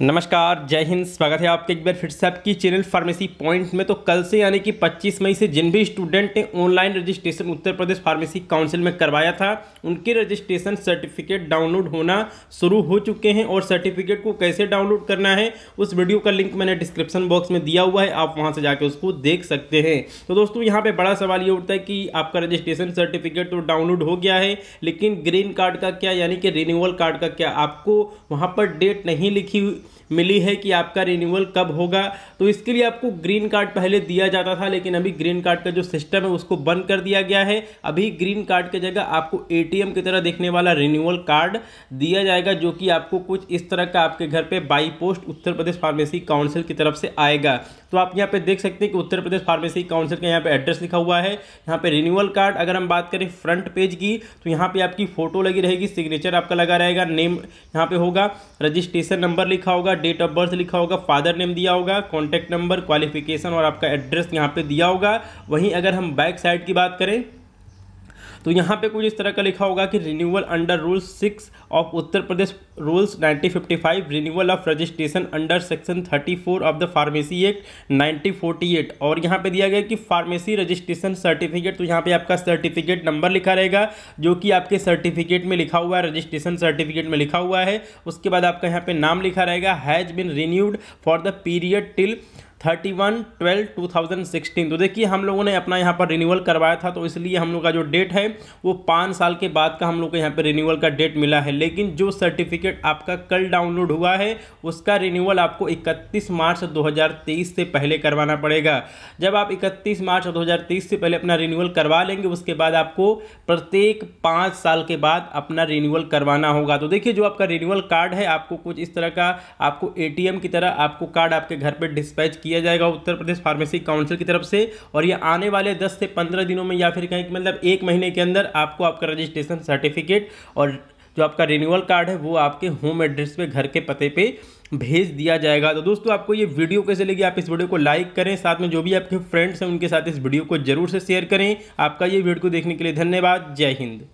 नमस्कार, जय हिंद, स्वागत है आपके एक बार फिर से आपकी चैनल फार्मेसी पॉइंट में। तो कल से यानी कि 25 मई से जिन भी स्टूडेंट ने online registration Uttar Pradesh pharmacy council में करवाया था, उनके रजिस्ट्रेशन सर्टिफिकेट डाउनलोड होना शुरू हो चुके हैं और सर्टिफिकेट को कैसे डाउनलोड करना है, उस वीडियो का लिंक मैंने डिस्क्रिप्शन बॉक्स में दिया हुआ है, आप वहाँ से जाकर उसको देख सकते हैं। तो दोस्तों, यहाँ पर बड़ा सवाल ये उठता है कि आपका रजिस्ट्रेशन सर्टिफिकेट तो डाउनलोड हो गया है, लेकिन ग्रीन कार्ड का क्या, यानी कि रिन्यूअल कार्ड का क्या, आपको वहाँ पर डेट नहीं लिखी मिली है कि आपका रिन्यूअल कब होगा। तो इसके लिए आपको ग्रीन कार्ड पहले दिया जाता था, लेकिन अभी ग्रीन कार्ड का जो सिस्टम है, उसको बंद कर दिया गया है। अभी ग्रीन कार्ड की जगह आपको एटीएम की तरह देखने वाला रिन्यूअल कार्ड दिया जाएगा, जो कि आपको कुछ इस तरह का आपके घर पे by post Uttar Pradesh pharmacy council की तरफ़ से आएगा। तो आप यहाँ पे देख सकते हैं कि उत्तर प्रदेश फार्मेसी काउंसिल का यहाँ पे एड्रेस लिखा हुआ है। यहाँ पे रिन्यूअल कार्ड अगर हम बात करें फ्रंट पेज की तो यहाँ पे आपकी फ़ोटो लगी रहेगी सिग्नेचर आपका लगा रहेगा नेम यहाँ पे होगा रजिस्ट्रेशन नंबर लिखा होगा डेट ऑफ़ बर्थ लिखा होगा फादर नेम दिया होगा कॉन्टैक्ट नंबर क्वालिफिकेशन और आपका एड्रेस यहाँ पे दिया होगा। वहीं अगर हम बैक साइड की बात करें तो यहाँ पे कुछ इस तरह का लिखा होगा कि renewal under rule six of Uttar Pradesh rules 1955 renewal of registration under section 34 of the pharmacy act 1948 और यहाँ पे दिया गया कि फार्मेसी रजिस्ट्रेशन सर्टिफिकेट तो यहाँ पे आपका सर्टिफिकेट नंबर लिखा रहेगा, जो कि आपके सर्टिफिकेट में लिखा हुआ है रजिस्ट्रेशन सर्टिफिकेट में लिखा हुआ है। उसके बाद आपका यहाँ पे नाम लिखा रहेगा has been renewed for the period till thirty one twelve two thousand sixteen. तो देखिए, हम लोगों ने अपना यहाँ पर रिन्यूअल करवाया था तो इसलिए हम लोग का जो डेट है, वो पाँच साल के बाद का हम लोग को यहाँ पर रिन्यूअल का डेट मिला है। लेकिन जो सर्टिफिकेट आपका कल डाउनलोड हुआ है, उसका रिन्यूअल आपको इकतीस मार्च दो हज़ार तेईस से पहले करवाना पड़ेगा। जब आप इकतीस मार्च दो हज़ार तीस से पहले अपना रिन्यूअल करवा लेंगे, उसके बाद आपको प्रत्येक पाँच साल के बाद अपना रिन्यूअल करवाना होगा। तो देखिए, जो आपका रिन्यूअल कार्ड है, आपको कुछ इस तरह का, आपको एटीएम की तरह आपको कार्ड आपके घर पर डिस्पैच किया जाएगा उत्तर प्रदेश फार्मेसी काउंसिल की तरफ़ से। और ये आने वाले 10 से 15 दिनों में या फिर कहीं मतलब एक महीने के अंदर आपको आपका रजिस्ट्रेशन सर्टिफिकेट और जो आपका रिन्यूअल कार्ड है, वो आपके होम एड्रेस पे, घर के पते पे भेज दिया जाएगा। तो दोस्तों, आपको ये वीडियो कैसे लगी? आप इस वीडियो को लाइक करें, साथ में जो भी आपके फ्रेंड्स हैं, उनके साथ इस वीडियो को ज़रूर से शेयर करें। आपका ये वीडियो को देखने के लिए धन्यवाद। जय हिंद।